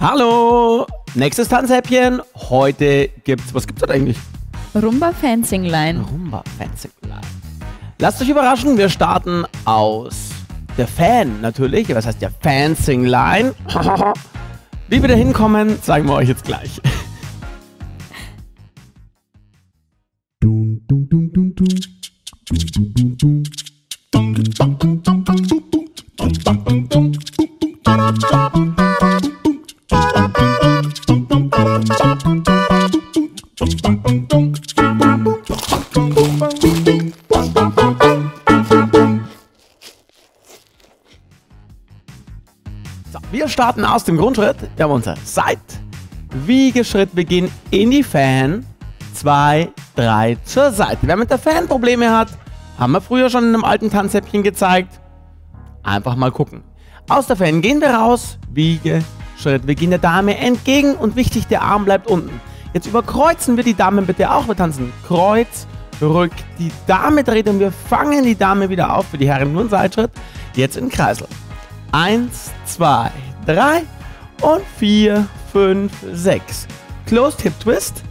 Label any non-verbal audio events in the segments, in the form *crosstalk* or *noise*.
Hallo! Nächstes Tanzhäppchen. Heute gibt's, was gibt's da eigentlich? Rumba Fencing Line. Rumba Fencing Line. Lasst euch überraschen, wir starten aus der Fan natürlich. Was heißt der Fencing Line? *laughs* Wie wir da hinkommen, zeigen wir euch jetzt gleich. *laughs* So, wir starten aus dem Grundschritt. Wir haben unser Seit, Wiegeschritt. Gehen in die Fan. Zwei, drei zur Seite. Wer mit der Fan Probleme hat, haben wir früher schon in einem alten Tanzhäppchen gezeigt. Einfach mal gucken. Aus der Fan gehen wir raus. Wiegeschritt. Wir gehen der Dame entgegen und wichtig, der Arm bleibt unten. Jetzt überkreuzen wir die Dame bitte auch. Wir tanzen Kreuz, Rück. Die Dame dreht und wir fangen die Dame wieder auf. Für die Herren nur ein Seitschritt. Jetzt in Kreisel. Eins, zwei, drei und vier, fünf, sechs. Closed Hip Twist.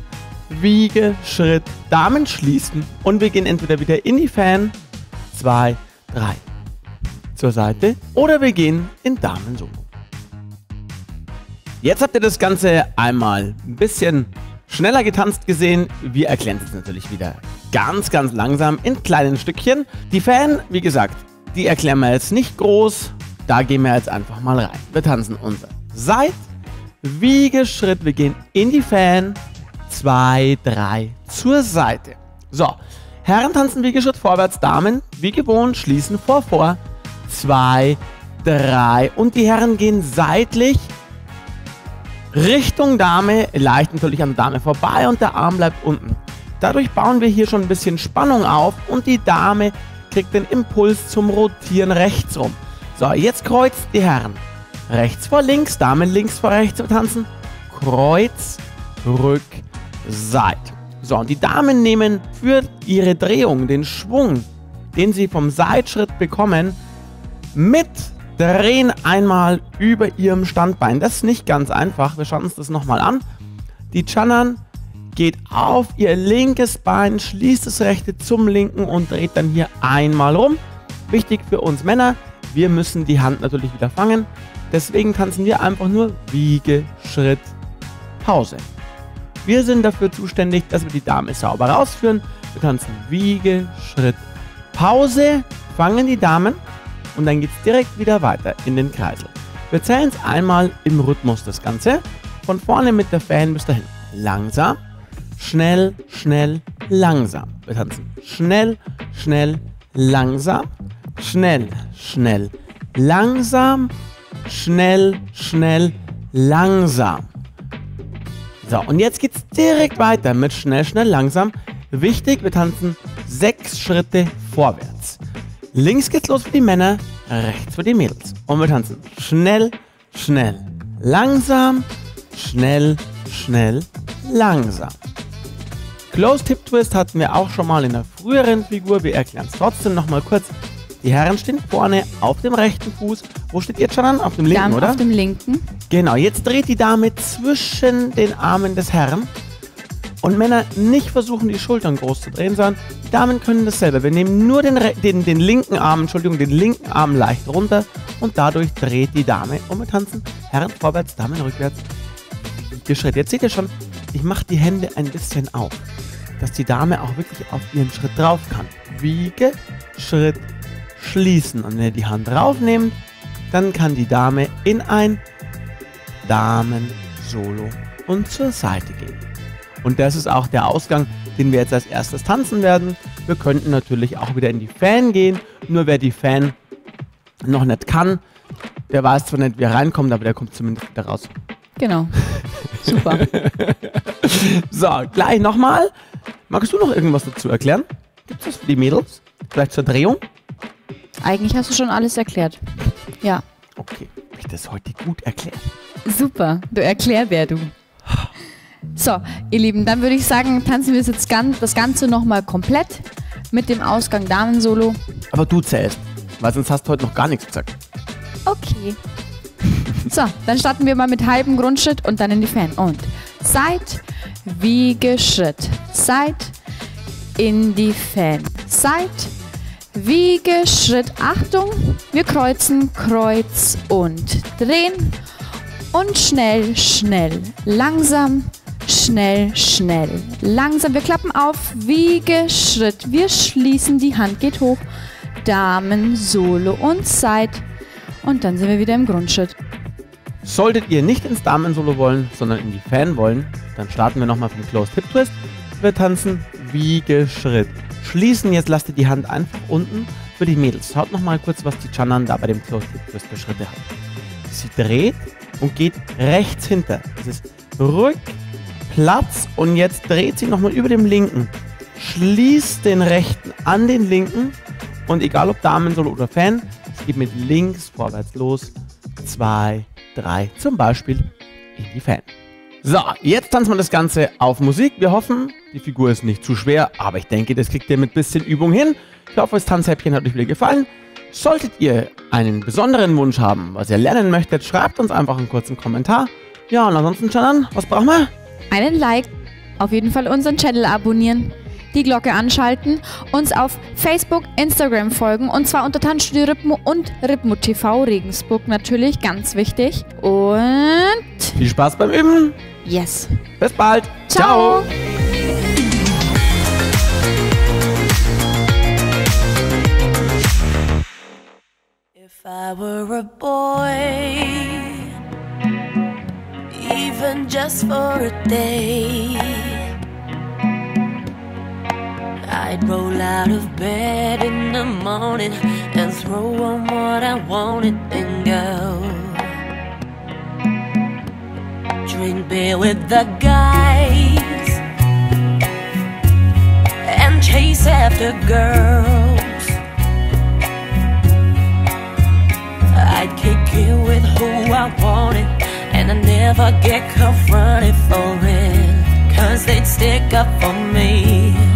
Wiege, Schritt, Damen schließen und wir gehen entweder wieder in die Fan. Zwei, drei. Zur Seite. Oder wir gehen in Damen Solo. Jetzt habt ihr das Ganze einmal ein bisschen schneller getanzt gesehen. Wir erklären es natürlich wieder ganz, ganz langsam in kleinen Stückchen. Die Fan, wie gesagt, die erklären wir jetzt nicht groß. Da gehen wir jetzt einfach mal rein. Wir tanzen unser Seit, Wiegeschritt. Wir gehen in die Fan. Zwei, drei, zur Seite. So, Herren tanzen Wiegeschritt vorwärts, Damen wie gewohnt schließen vor, vor. Zwei, drei und die Herren gehen seitlich Richtung Dame, leicht natürlich an der Dame vorbei und der Arm bleibt unten. Dadurch bauen wir hier schon ein bisschen Spannung auf und die Dame kriegt den Impuls zum Rotieren rechts rum. So, jetzt kreuzt die Herren. Rechts vor links, Damen links vor rechts tanzen. Kreuz, Rück, Seit. So, und die Damen nehmen für ihre Drehung den Schwung, den sie vom Seitschritt bekommen, mit drehen einmal über ihrem Standbein. Das ist nicht ganz einfach. Wir schauen uns das nochmal an. Die Chanan geht auf ihr linkes Bein, schließt das rechte zum linken und dreht dann hier einmal rum. Wichtig für uns Männer, wir müssen die Hand natürlich wieder fangen. Deswegen tanzen wir einfach nur Wiege, Schritt, Pause. Wir sind dafür zuständig, dass wir die Dame sauber rausführen. Wir tanzen Wiege, Schritt, Pause, fangen die Damen und dann geht es direkt wieder weiter in den Kreisel. Wir zählen es einmal im Rhythmus das Ganze. Von vorne mit der Fan bis dahin. Langsam, schnell, schnell, langsam. Wir tanzen schnell, schnell, langsam, schnell, schnell, langsam, schnell, schnell, langsam. So, und jetzt geht's direkt weiter mit schnell, schnell, langsam. Wichtig, wir tanzen sechs Schritte vorwärts. Links geht's los für die Männer, rechts für die Mädels. Und wir tanzen schnell, schnell, langsam, schnell, schnell, langsam. Closed Hip Twist hatten wir auch schon mal in der früheren Figur. Wir erklären es trotzdem nochmal kurz. Die Herren stehen vorne auf dem rechten Fuß. Wo steht ihr schon an? Auf dem linken, Dann oder? auf dem linken. Genau, jetzt dreht die Dame zwischen den Armen des Herrn. Und Männer nicht versuchen, die Schultern groß zu drehen, sondern die Damen können das selber. Wir nehmen nur den, den, den linken Arm, Entschuldigung, den linken Arm leicht runter und dadurch dreht die Dame. Und wir tanzen Herren vorwärts, Damen rückwärts. Vier Schritte. Jetzt seht ihr schon, ich mache die Hände ein bisschen auf, dass die Dame auch wirklich auf ihren Schritt drauf kann. Wiege, Schritt, schließen. Und wenn ihr die Hand draufnehmt, dann kann die Dame in ein Damen-Solo und zur Seite gehen. Und das ist auch der Ausgang, den wir jetzt als erstes tanzen werden. Wir könnten natürlich auch wieder in die Fan gehen, nur wer die Fan noch nicht kann, der weiß zwar nicht, wie er reinkommt, aber der kommt zumindest wieder raus. Genau. *laughs* Super. So, gleich nochmal. Magst du noch irgendwas dazu erklären? Gibt es was für die Mädels? Vielleicht zur Drehung? Eigentlich hast du schon alles erklärt. Ja. Okay, hab ich das heute gut erklärt? Super. Du Erklärbär, du. So, ihr Lieben, dann würde ich sagen, tanzen wir jetzt ganz, das Ganze nochmal komplett mit dem Ausgang Damen-Solo. Aber du zählst, weil sonst hast du heute noch gar nichts gesagt. Okay. *laughs* So, dann starten wir mal mit halbem Grundschritt und dann in die Fan. Und Seit, Wiegeschritt. Seit, in die Fan. Seit, Wiegeschritt. Achtung, wir kreuzen, Kreuz und drehen. Und schnell, schnell, langsam, schnell, schnell, langsam. Wir klappen auf, Wiegeschritt. Wir schließen, die Hand geht hoch. Damen, Solo und Seit. Und dann sind wir wieder im Grundschritt. Solltet ihr nicht ins Damen-Solo wollen, sondern in die Fan wollen, dann starten wir nochmal vom Closed Hip Twist. Wir tanzen Wiegeschritt. Schließen, jetzt lasst ihr die Hand einfach unten für die Mädels. Schaut nochmal kurz, was die Chanan da bei dem Twist für Schritte hat. Sie dreht und geht rechts hinter. Das ist Rück, Platz und jetzt dreht sie nochmal über dem linken. Schließt den rechten an den linken und egal ob Damen-Solo oder Fan, es geht mit links vorwärts los. Zwei, 3 zum Beispiel in die Fan. So, jetzt tanzen wir das Ganze auf Musik. Wir hoffen, die Figur ist nicht zu schwer, aber ich denke, das kriegt ihr mit bisschen Übung hin. Ich hoffe, das Tanzhäppchen hat euch wieder gefallen. Solltet ihr einen besonderen Wunsch haben, was ihr lernen möchtet, schreibt uns einfach einen kurzen Kommentar. Ja, und ansonsten, Janan, was brauchen wir? Einen Like, auf jeden Fall unseren Channel abonnieren die Glocke anschalten, uns auf Facebook, Instagram folgen und zwar unter Tanzstudio Rhythmo und Rhythmo TV Regensburg natürlich, ganz wichtig. Und viel Spaß beim Üben. Yes. Bis bald. Ciao. Ciao. If I were a boy, even just for a day. I'd roll out of bed in the morning and throw on what I wanted and go. Drink beer with the guys and chase after girls. I'd kick it with who I wanted and I never get confronted for it. Cause they'd stick up for me.